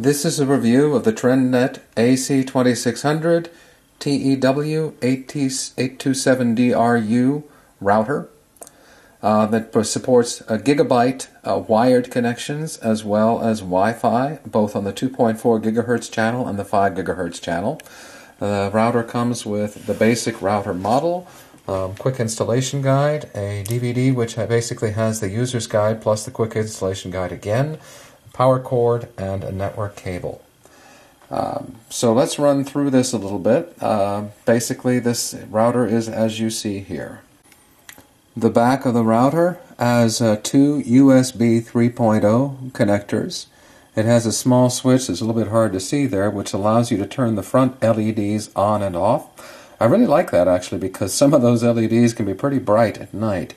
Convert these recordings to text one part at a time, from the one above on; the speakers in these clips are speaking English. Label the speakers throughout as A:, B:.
A: This is a review of the TrendNet AC2600 TEW 827DRU router uh, that supports a gigabyte uh, wired connections as well as Wi-Fi, both on the 2.4 gigahertz channel and the 5 gigahertz channel. The router comes with the basic router model, um, quick installation guide, a DVD which basically has the user's guide plus the quick installation guide again, power cord, and a network cable. Um, so let's run through this a little bit. Uh, basically, this router is as you see here. The back of the router has uh, two USB 3.0 connectors. It has a small switch that's a little bit hard to see there, which allows you to turn the front LEDs on and off. I really like that actually because some of those LEDs can be pretty bright at night.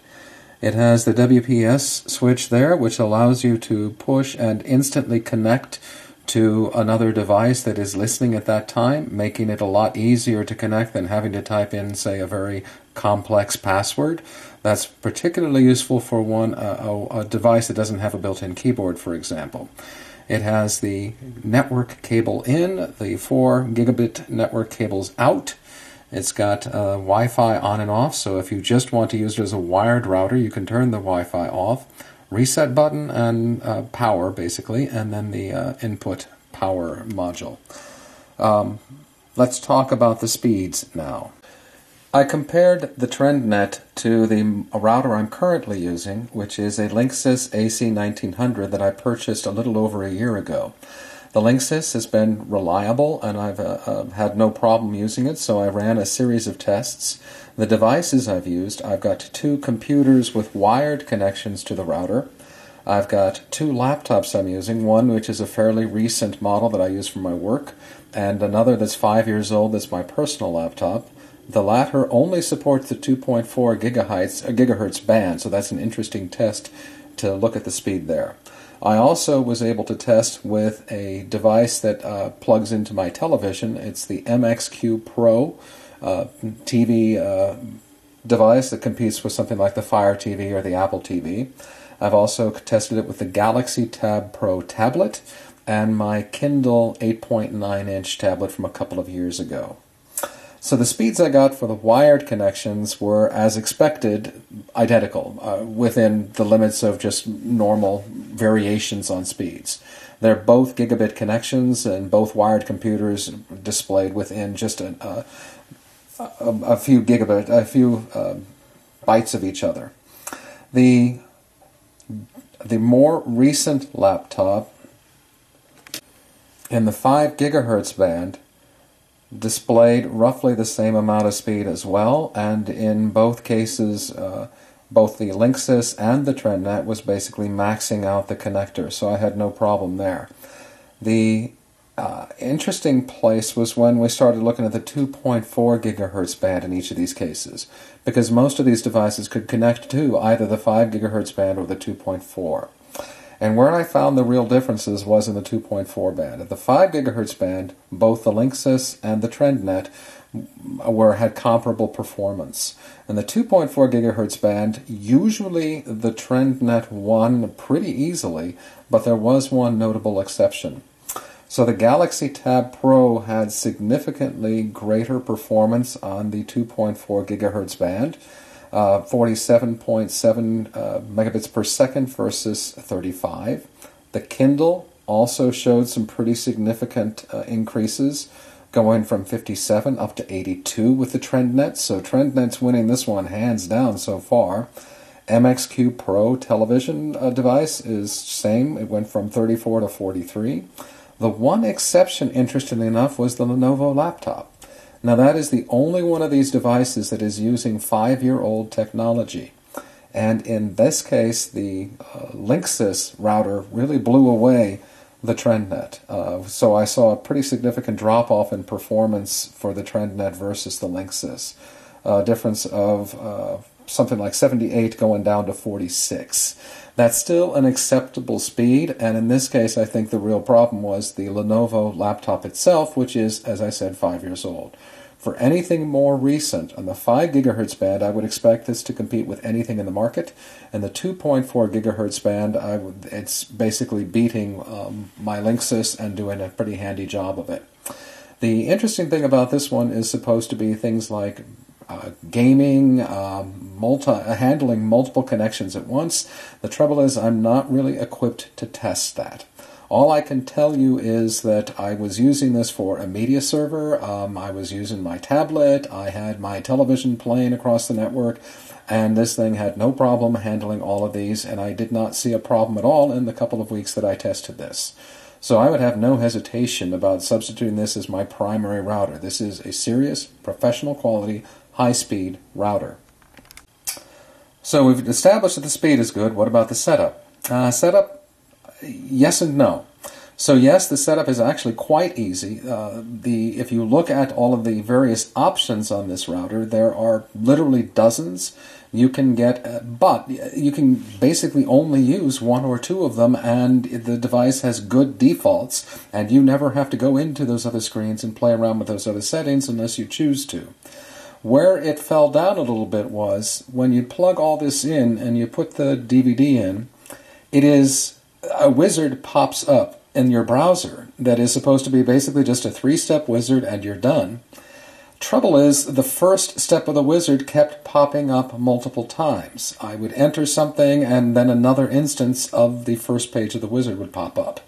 A: It has the WPS switch there, which allows you to push and instantly connect to another device that is listening at that time, making it a lot easier to connect than having to type in, say, a very complex password. That's particularly useful for one uh, a, a device that doesn't have a built-in keyboard, for example. It has the network cable in, the 4 gigabit network cables out, it's got uh, Wi Fi on and off, so if you just want to use it as a wired router, you can turn the Wi Fi off. Reset button and uh, power, basically, and then the uh, input power module. Um, let's talk about the speeds now. I compared the TrendNet to the router I'm currently using, which is a Linksys AC1900 that I purchased a little over a year ago. The Linksys has been reliable and I've uh, uh, had no problem using it, so I ran a series of tests. The devices I've used, I've got two computers with wired connections to the router. I've got two laptops I'm using, one which is a fairly recent model that I use for my work, and another that's five years old that's my personal laptop. The latter only supports the 2.4 gigahertz, gigahertz band, so that's an interesting test to look at the speed there. I also was able to test with a device that uh, plugs into my television. It's the MXQ Pro uh, TV uh, device that competes with something like the Fire TV or the Apple TV. I've also tested it with the Galaxy Tab Pro tablet and my Kindle 8.9 inch tablet from a couple of years ago. So the speeds I got for the wired connections were, as expected, identical, uh, within the limits of just normal variations on speeds. They're both gigabit connections, and both wired computers displayed within just a, a, a few gigabit, a few uh, bytes of each other. The the more recent laptop in the 5 gigahertz band displayed roughly the same amount of speed as well, and in both cases, uh, both the Linksys and the TrendNet was basically maxing out the connector, so I had no problem there. The uh, interesting place was when we started looking at the 2.4 gigahertz band in each of these cases, because most of these devices could connect to either the 5 gigahertz band or the 2.4. And where I found the real differences was in the 2.4 band. At the 5 gigahertz band, both the Linksys and the TrendNet were had comparable performance. In the 2.4 gigahertz band, usually the TrendNet won pretty easily, but there was one notable exception. So the Galaxy Tab Pro had significantly greater performance on the 2.4 gigahertz band uh, 47.7 uh, megabits per second versus 35. The Kindle also showed some pretty significant uh, increases, going from 57 up to 82 with the TrendNet. So TrendNet's winning this one hands down so far. MXQ Pro television uh, device is same. It went from 34 to 43. The one exception, interestingly enough, was the Lenovo laptop. Now, that is the only one of these devices that is using five year old technology. And in this case, the uh, Linksys router really blew away the TrendNet. Uh, so I saw a pretty significant drop off in performance for the TrendNet versus the Linksys. A difference of uh, something like 78 going down to 46. That's still an acceptable speed, and in this case, I think the real problem was the Lenovo laptop itself, which is, as I said, five years old. For anything more recent, on the 5 gigahertz band, I would expect this to compete with anything in the market. And the 2.4 gigahertz band, I would, it's basically beating um, my Linksys and doing a pretty handy job of it. The interesting thing about this one is supposed to be things like uh, gaming, um, multi, uh, handling multiple connections at once. The trouble is, I'm not really equipped to test that. All I can tell you is that I was using this for a media server. Um, I was using my tablet. I had my television playing across the network, and this thing had no problem handling all of these, and I did not see a problem at all in the couple of weeks that I tested this. So I would have no hesitation about substituting this as my primary router. This is a serious, professional quality, high speed router. So we've established that the speed is good. What about the setup? Uh, setup yes and no. So yes, the setup is actually quite easy. Uh, the if you look at all of the various options on this router, there are literally dozens. You can get, uh, but you can basically only use one or two of them, and the device has good defaults, and you never have to go into those other screens and play around with those other settings unless you choose to. Where it fell down a little bit was when you plug all this in and you put the DVD in, it is a wizard pops up in your browser that is supposed to be basically just a three step wizard and you're done. Trouble is, the first step of the wizard kept popping up multiple times. I would enter something and then another instance of the first page of the wizard would pop up.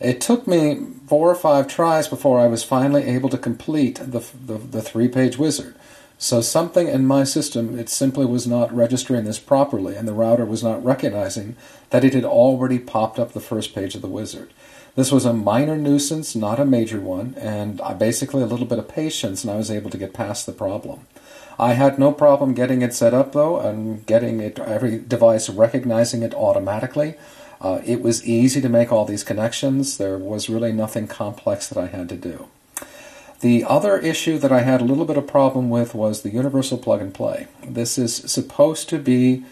A: It took me four or five tries before I was finally able to complete the, the, the three page wizard. So something in my system, it simply was not registering this properly, and the router was not recognizing that it had already popped up the first page of the wizard. This was a minor nuisance, not a major one, and basically a little bit of patience, and I was able to get past the problem. I had no problem getting it set up though, and getting it every device recognizing it automatically. Uh, it was easy to make all these connections. There was really nothing complex that I had to do. The other issue that I had a little bit of problem with was the universal plug and play. This is supposed to be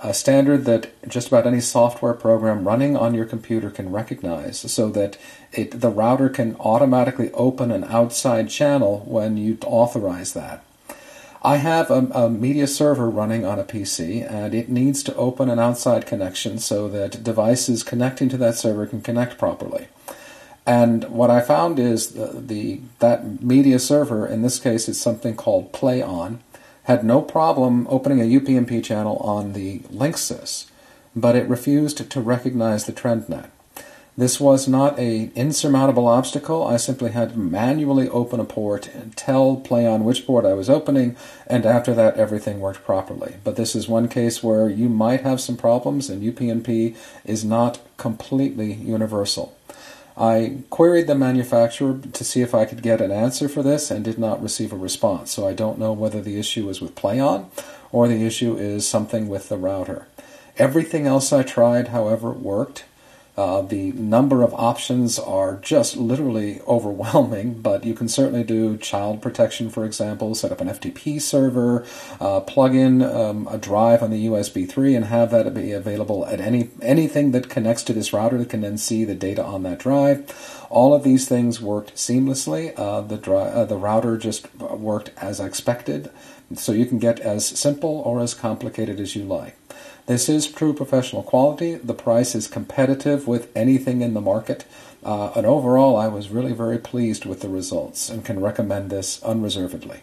A: a standard that just about any software program running on your computer can recognize so that it, the router can automatically open an outside channel when you authorize that. I have a, a, media server running on a PC and it needs to open an outside connection so that devices connecting to that server can connect properly. And what I found is the, the that media server, in this case, it's something called PlayOn, had no problem opening a UPnP channel on the Linksys, but it refused to recognize the TrendNet. This was not an insurmountable obstacle. I simply had to manually open a port and tell PlayOn which port I was opening, and after that, everything worked properly. But this is one case where you might have some problems, and UPnP is not completely universal. I queried the manufacturer to see if I could get an answer for this and did not receive a response. So I don't know whether the issue is with PlayOn or the issue is something with the router. Everything else I tried, however, worked. Uh, the number of options are just literally overwhelming, but you can certainly do child protection, for example, set up an FTP server, uh, plug in um, a drive on the USB 3, and have that be available at any anything that connects to this router that can then see the data on that drive. All of these things worked seamlessly. Uh, the dri- uh, the router just worked as expected, so you can get as simple or as complicated as you like. This is true professional quality. The price is competitive with anything in the market. Uh, and overall, I was really very pleased with the results and can recommend this unreservedly.